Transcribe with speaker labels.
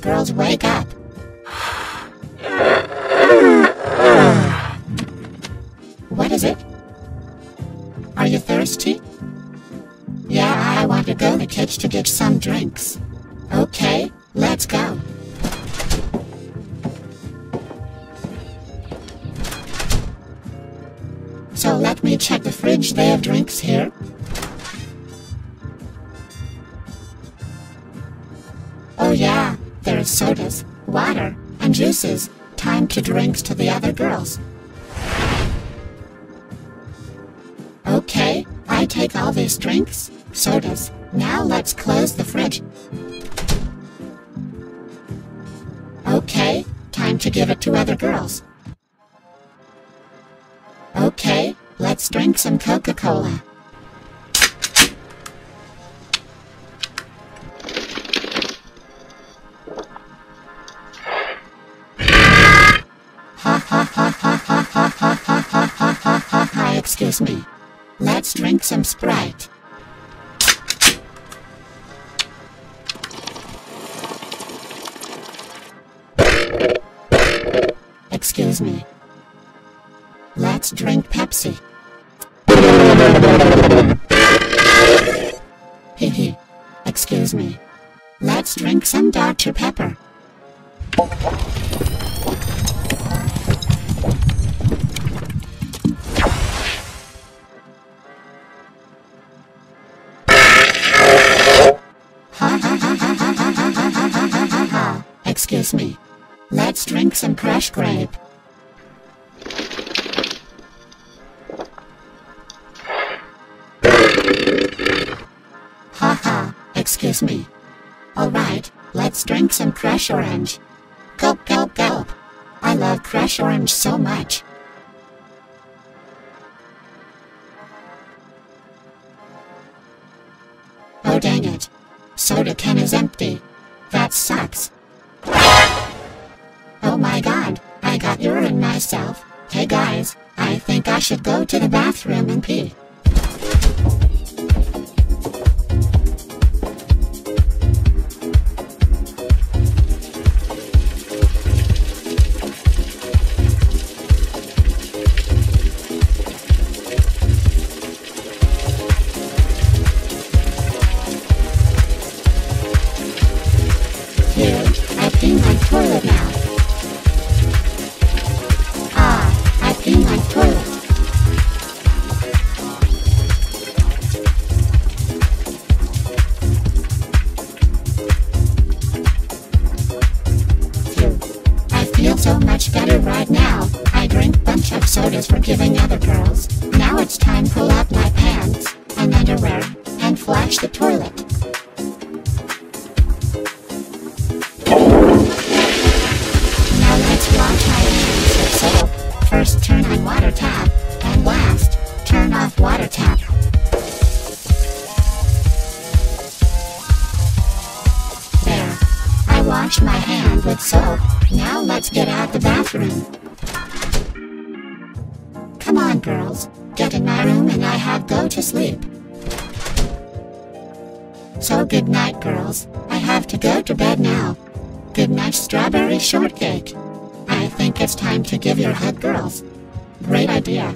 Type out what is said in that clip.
Speaker 1: girls wake up. What is it? Are you thirsty? Yeah, I want to go to the kitchen to get some drinks. Okay, let's go. So let me check the fridge. They have drinks here. Oh yeah, there's sodas, water, and juices. Time to drinks to the other girls. Okay, I take all these drinks, sodas. Now let's close the fridge. Okay, time to give it to other girls. Okay, let's drink some Coca-Cola. Drink some Sprite. Excuse me. Let's drink Pepsi. Hee Excuse me. Let's drink some Dr. Pepper. Let's drink some crushed grape. Ha ha, excuse me. Alright, let's drink some Crush Orange. Gulp, gulp, gulp. I love Crush Orange so much. Oh dang it. Soda can is empty. That sucks. Got urine myself. Hey guys, I think I should go to the bathroom and pee. So much better right now. I drink bunch of sodas for giving other girls. Now it's time pull up my pants and underwear and flush the toilet. Now let's wash our hands. First turn on water tap, and last, turn off water tap. There. I washed my hand with soap. Now let's get out the bathroom. Come on, girls. Get in my room and I have go to sleep. So good night, girls. I have to go to bed now. Good night, strawberry shortcake. I think it's time to give your hug, girls. Great idea.